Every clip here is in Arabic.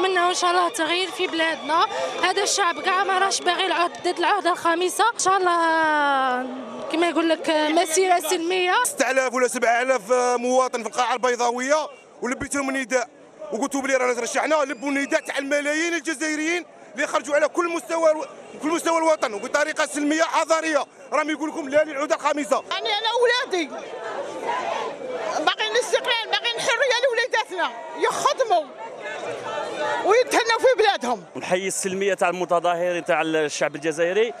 نتمنى إن شاء الله تغيير في بلادنا. هذا الشعب كاع ما راش باغي ضد العهده الخامسة. إن شاء الله كما يقول لك مسيرة سلمية. 6000 ولا 7000 مواطن في القاعة البيضاوية. ولبيتهم النداء وقلتوا بلي رانا ترشحنا لبوا النداء تاع الملايين الجزائريين اللي خرجوا على كل مستوى كل مستوى الوطن. وبطريقة سلمية حضارية. راهم يقول لكم لا للعودة الخامسة. يعني أنا اولادي باغيين الاستقلال باغيين الحريه لوليداتنا يخدموا ويتهنوا في بلادهم. نحيي السلمية تاع المتظاهرين تاع الشعب الجزائري.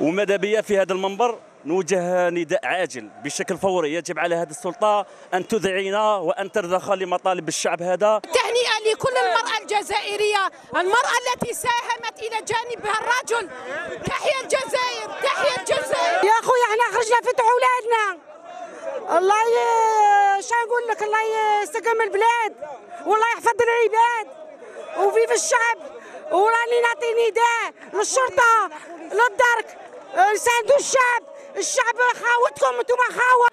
وماذا بيا في هذا المنبر نوجه نداء عاجل بشكل فوري. يجب على هذه السلطة أن تذعن وأن ترضخ لمطالب الشعب هذا. تهنئة لكل المرأة الجزائرية المرأة التي ساهمت إلى جانبها الرجل. تحيا الجزائر تحيا الجزائر. يا أخويا إحنا خرجنا فتحوا اولادنا الله ي... شو نقول لك؟ الله يستقم البلاد والله يحفظ العباد وفي في الشعب وراني نعطي نداء للشرطة للدرك يساندوا الشعب. الشعب خاوتكم أنتم خاوة.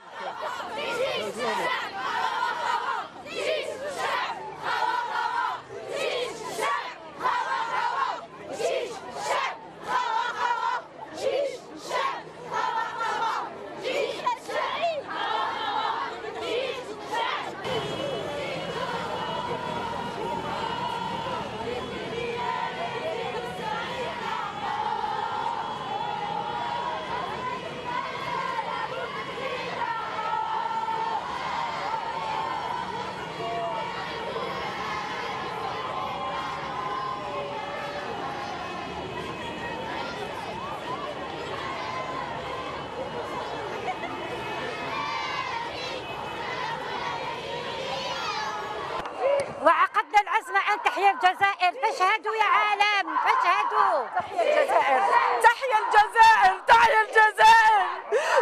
الجزائر فاشهدوا يا عالم فاشهدوا تحيا الجزائر. تحيا الجزائر تحيا الجزائر.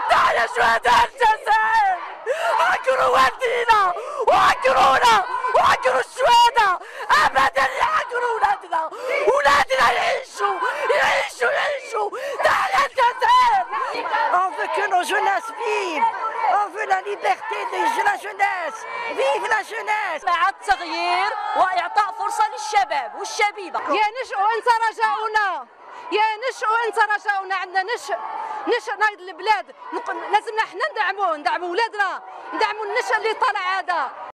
تحيا شهداء الجزائر. هكروا والدينا وهكرونا وهكروا الشهداء. ابدا يهكروا أولادنا. أولادنا يعيشوا يعيشوا يعيشوا. تحيا الجزائر. On veut que nos vivent. On veut la liberté de la jeunesse. Vive la jeunesse. مع التغيير وإعطاء فرصة للشباب والشبيبة. يا نشأ انت رجاؤنا. يا نشأ انت رجاؤنا. عندنا نشأ نشأ نايض البلاد. لازمنا حنا ندعموه ندعموا ولادنا. ندعموا النشأ اللي طالع هذا.